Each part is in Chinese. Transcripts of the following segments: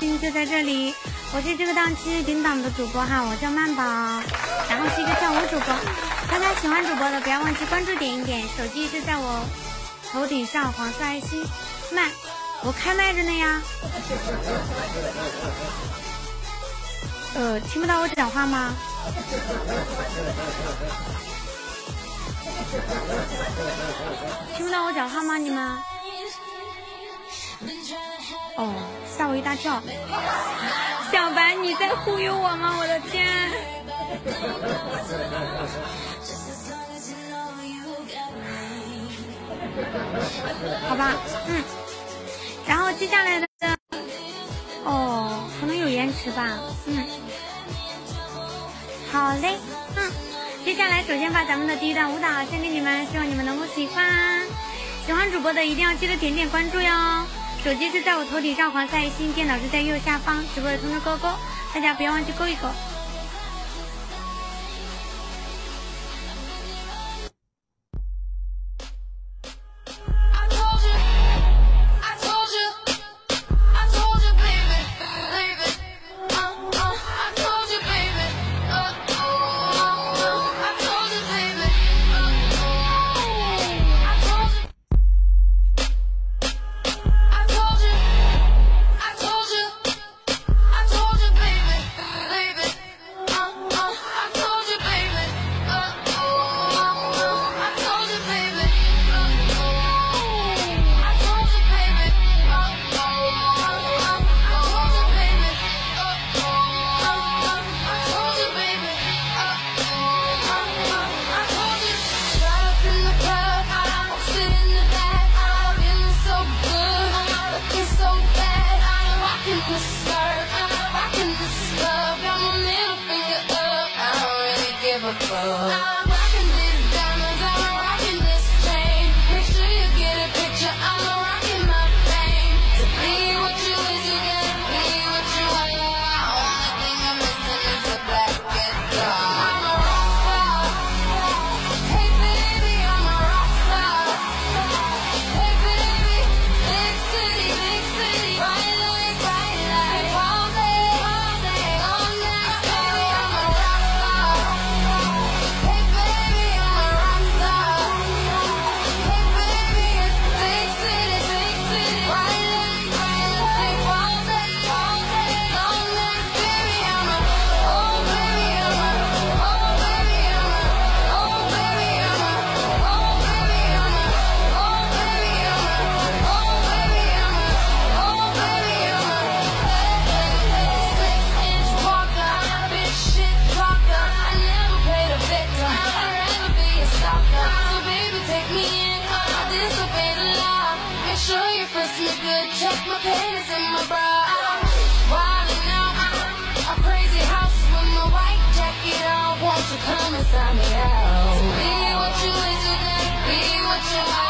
就在这里。我是这个档期顶档的主播哈，我叫曼宝，然后是一个跳舞主播。大家喜欢主播的不要忘记关注点一点，手机是在我头顶上黄色爱心。麦，我开麦着呢呀。呃，听不到我讲话吗？听不到我讲话吗？你们？哦，我一大跳！小白，你在忽悠我吗？我的天！好吧，嗯。然后接下来的，哦，可能有延迟吧，嗯。好嘞，嗯。接下来首先把咱们的第一段舞蹈献给你们，希望你们能够喜欢。喜欢主播的一定要记得点点关注哟。手机是在我头顶上黄色爱心，电脑是在右下方直播的通知勾勾，大家不要忘记勾一勾。Mama. check my panties and my bra. Wildin' out, uh, a crazy house with my white jacket on. Won't you come and sign me out? Be what you is today, be what you are.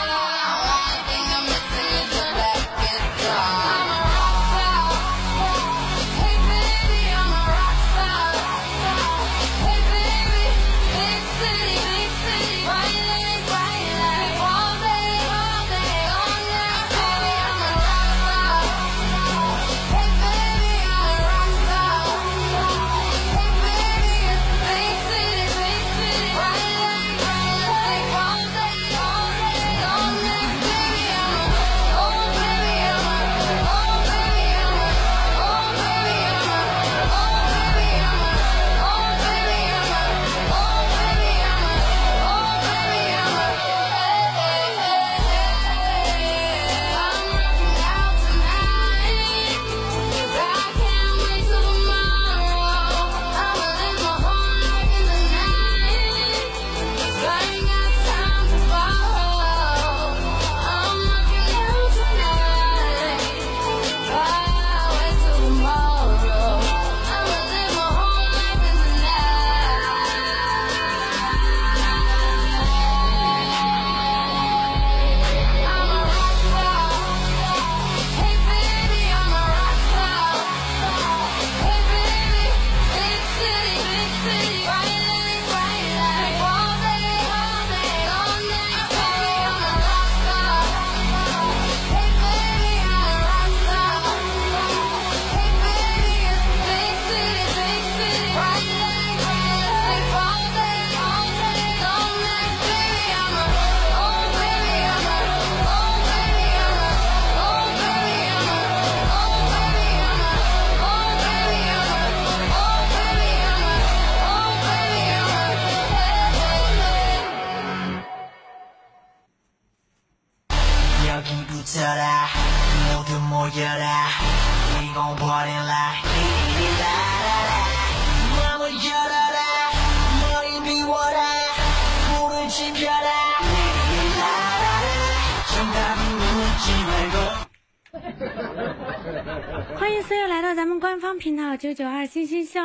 欢迎所有来到咱们官方频道九九二星星秀，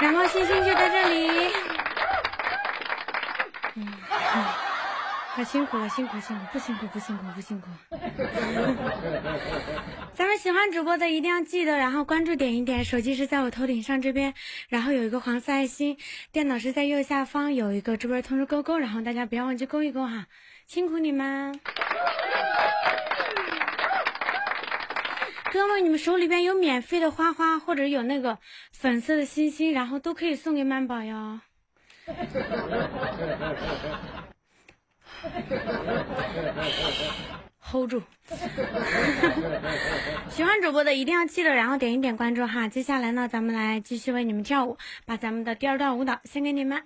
然后星星就在这里。嗯，好辛苦了，辛苦辛苦，不辛苦不辛苦不辛苦。喜欢主播的一定要记得，然后关注点一点，手机是在我头顶上这边，然后有一个黄色爱心，电脑是在右下方有一个直播通知勾勾，然后大家不要忘记勾一勾哈，辛苦你们。哥们，你们手里边有免费的花花，或者有那个粉色的星星，然后都可以送给曼宝哟。hold 住！喜欢主播的一定要记得，然后点一点关注哈。接下来呢，咱们来继续为你们跳舞，把咱们的第二段舞蹈献给你们。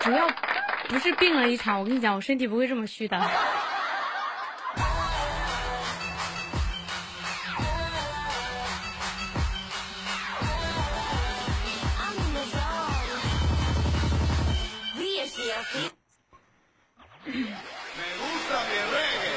主要不是病了一场，我跟你讲，我身体不会这么虚的。gusta mi reggae.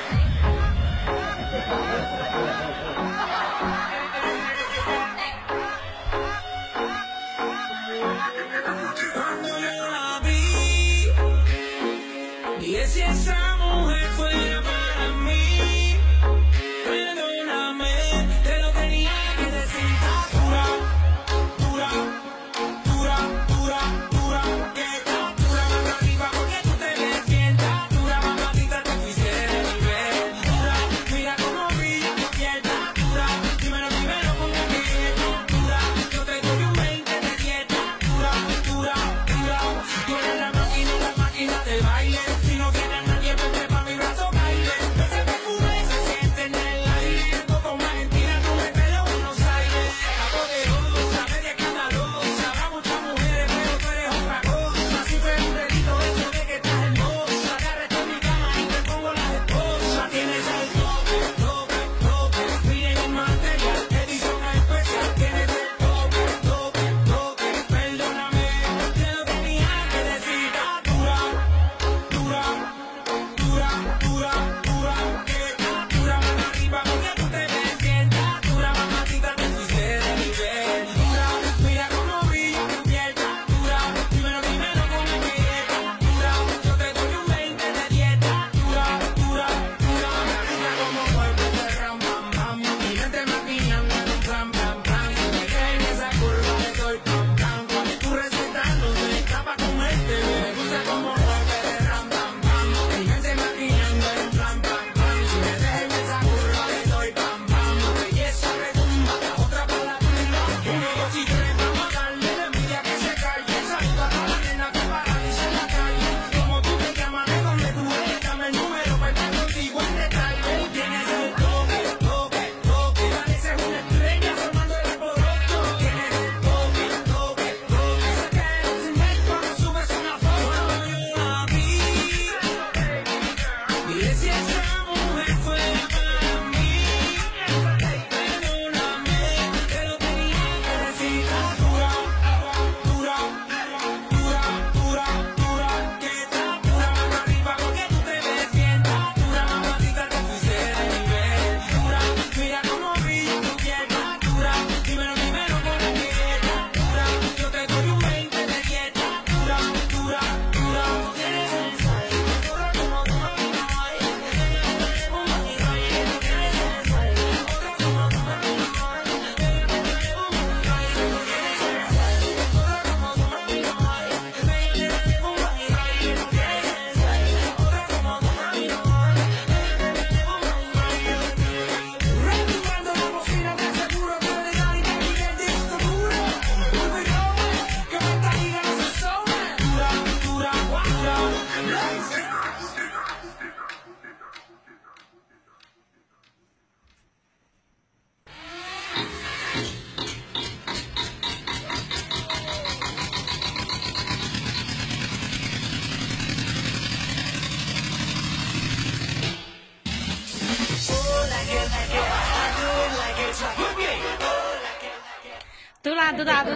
iglesia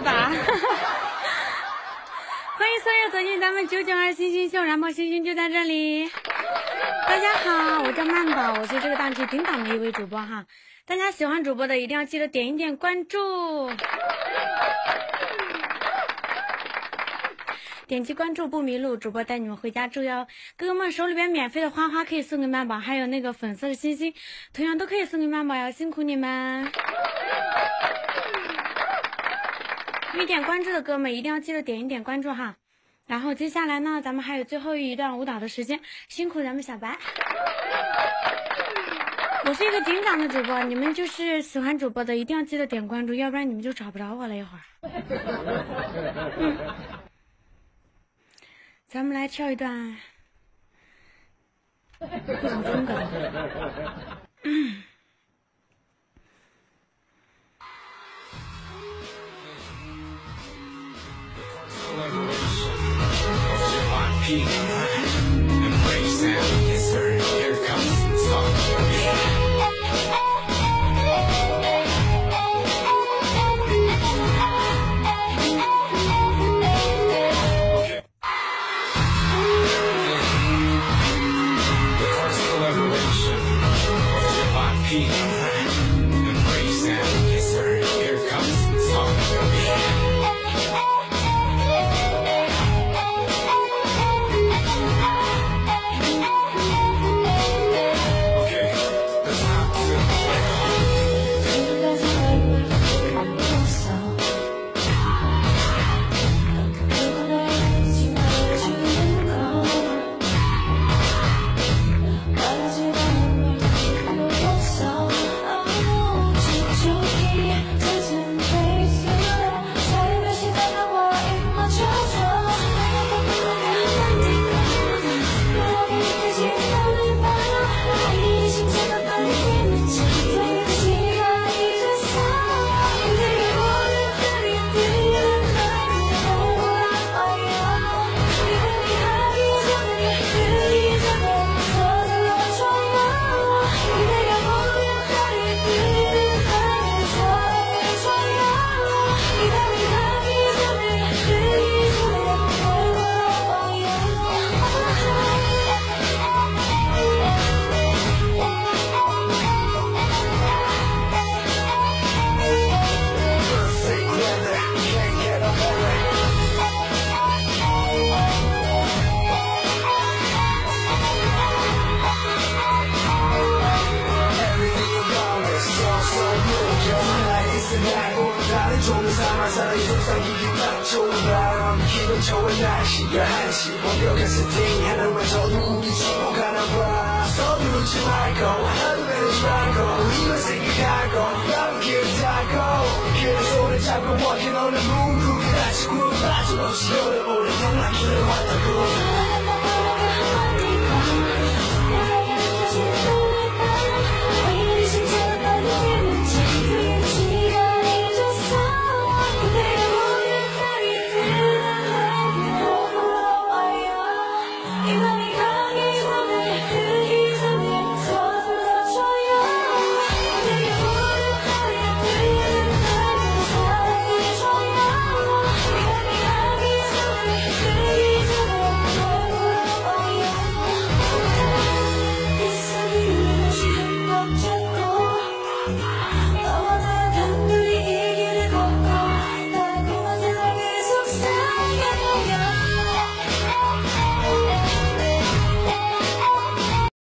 啦嘟哒嘟哒。欢迎所有走进咱们九九二星星秀，然后星星就在这里。大家好，我叫曼宝，我是这个档期顶档的一位主播哈。大家喜欢主播的一定要记得点一点关注，点击关注不迷路，主播带你们回家住哟。哥哥们手里边免费的花花可以送给曼宝，还有那个粉色的星星，同样都可以送给曼宝哟，辛苦你们。没点关注的哥们一定要记得点一点关注哈，然后接下来呢，咱们还有最后一段舞蹈的时间，辛苦咱们小白。我是一个紧张的主播，你们就是喜欢主播的一定要记得点关注，要不然你们就找不着我了。一会儿，嗯，咱们来跳一段不同风格的 Yeah. 완벽한 세팅 하나만 저눈치고 가나봐. 서두르지 말고 하나도 내리지 말고 우리만 생각하고 나도 길을 타고 길을 손에 잡고 walking on the moon 그게 다시 꿈을 빠짐없이 걸어오는 동안 길을 왔다고.